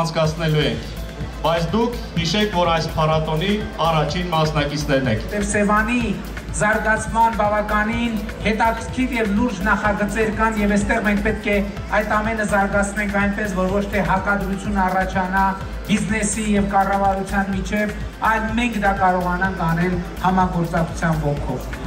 անցկացնելու ենք։ Բայց դուք հիշեք, որ այս փառատոնի առաջին մասնակիցներն եք։ Սևանի զարգացման բավականին հետաքրքիր եւ լուրջ նախագծեր կան եւ այստեղ մենք պետք է այդ ամենը զարգացնենք այնպես, որ ոչ թե հակադրություն առաջանա բիզնեսի եւ կառավարության միջև, այլ մենք դա կարողանանք անել համագործակցության ոգով։